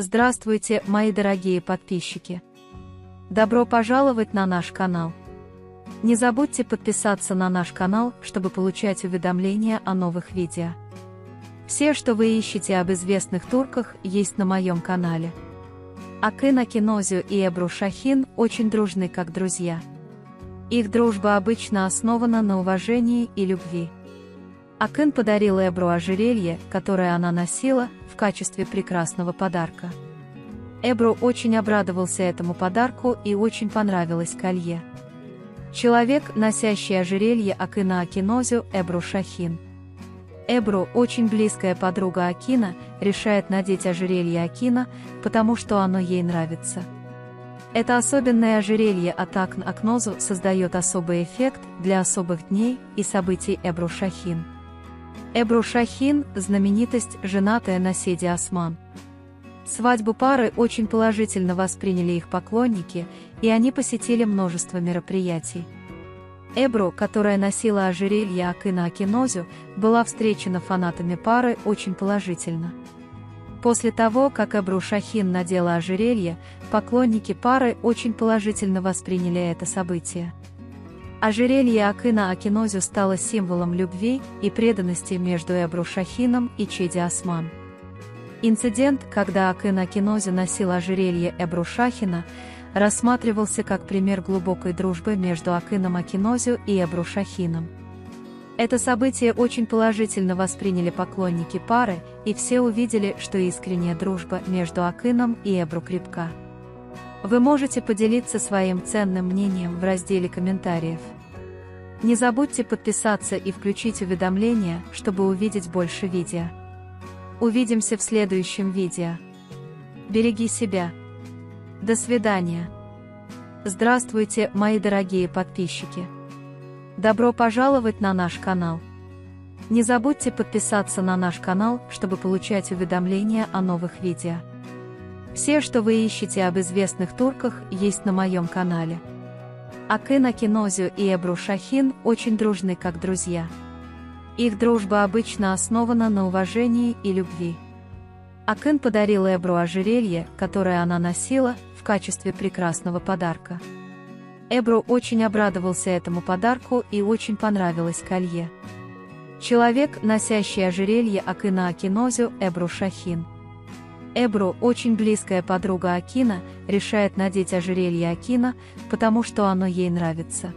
Здравствуйте, мои дорогие подписчики! Добро пожаловать на наш канал! Не забудьте подписаться на наш канал, чтобы получать уведомления о новых видео. Все, что вы ищете об известных турках, есть на моем канале. Акын Акинозю и Эбру Шахин очень дружны как друзья. Их дружба обычно основана на уважении и любви. Акын подарил Эбру ожерелье, которое она носила, в качестве прекрасного подарка. Эбру очень обрадовался этому подарку и очень понравилось колье. Человек, носящий ожерелье Акына Акинозю, Эбру Шахин. Эбру, очень близкая подруга Акина, решает надеть ожерелье Акина, потому что оно ей нравится. Это особенное ожерелье от Акн Акнозу создает особый эффект для особых дней и событий Эбру Шахин. Эбру Шахин – знаменитость, женатая на Седе Осман. Свадьбу пары очень положительно восприняли их поклонники, и они посетили множество мероприятий. Эбру, которая носила ожерелье Акына Акинозю, была встречена фанатами пары очень положительно. После того, как Эбру Шахин надела ожерелье, поклонники пары очень положительно восприняли это событие. Ожерелье Акына Акинозю стало символом любви и преданности между Эбру Шахином и Чеди Осман. Инцидент, когда Акын Акинозю носил ожерелье Эбру Шахина, рассматривался как пример глубокой дружбы между Акыном Акинозю и Эбру Шахином. Это событие очень положительно восприняли поклонники пары, и все увидели, что искренняя дружба между Акыном и Эбру крепка. Вы можете поделиться своим ценным мнением в разделе комментариев. Не забудьте подписаться и включить уведомления, чтобы увидеть больше видео. Увидимся в следующем видео. Береги себя. До свидания. Здравствуйте, мои дорогие подписчики. Добро пожаловать на наш канал. Не забудьте подписаться на наш канал, чтобы получать уведомления о новых видео. Все, что вы ищете об известных турках, есть на моем канале. Акын Акинозю и Эбру Шахин очень дружны как друзья. Их дружба обычно основана на уважении и любви. Акын подарил Эбру ожерелье, которое она носила, в качестве прекрасного подарка. Эбру очень обрадовался этому подарку и очень понравилось колье. Человек, носящий ожерелье Акына Акинозю, Эбру Шахин. Эбру, очень близкая подруга Акина, решает надеть ожерелье Акина, потому что оно ей нравится.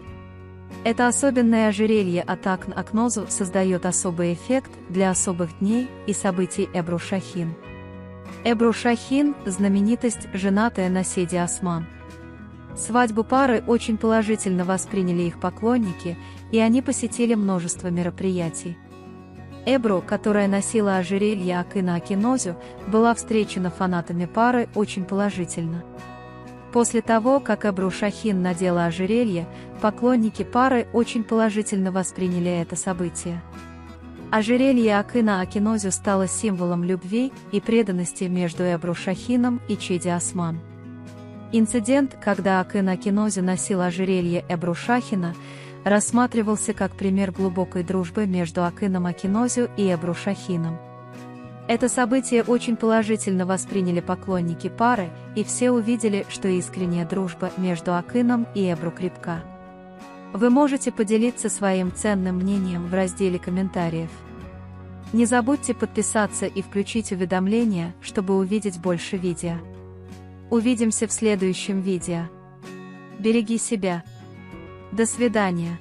Это особенное ожерелье от Акн Акнозу создает особый эффект для особых дней и событий Эбру Шахин. Эбру Шахин – знаменитость, женатая на Седе Осман. Свадьбу пары очень положительно восприняли их поклонники, и они посетили множество мероприятий. Эбру, которая носила ожерелье Акына Акинозю, была встречена фанатами пары очень положительно. После того, как Эбру Шахин надела ожерелье, поклонники пары очень положительно восприняли это событие. Ожерелье Акына Акинозю стало символом любви и преданности между Эбру Шахином и Чеди Осман. Инцидент, когда Акын Акинозю носил ожерелье Эбру Шахина, рассматривался как пример глубокой дружбы между Акыном Акинозю и Эбру Шахином. Это событие очень положительно восприняли поклонники пары, и все увидели, что искренняя дружба между Акыном и Эбру крепка. Вы можете поделиться своим ценным мнением в разделе комментариев. Не забудьте подписаться и включить уведомления, чтобы увидеть больше видео. Увидимся в следующем видео. Береги себя. До свидания.